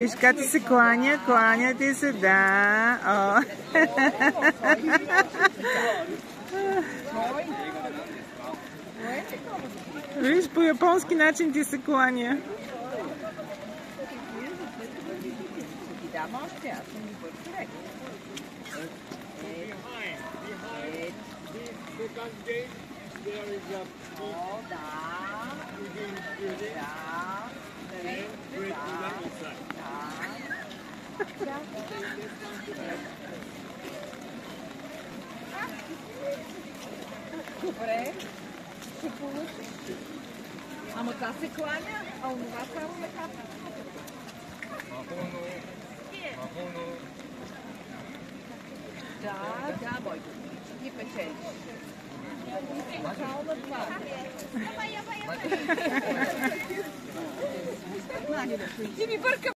Виж как ти се кланя, кланя ти се, да. О. Виж, по японски начин ти се кланя. Да. Да. Да. Добре. Ще получиш. Ама това се кланя, а онова само ме хапа. Да, да, Бойко. Ти печелиш. Само на това. Ти ми бърка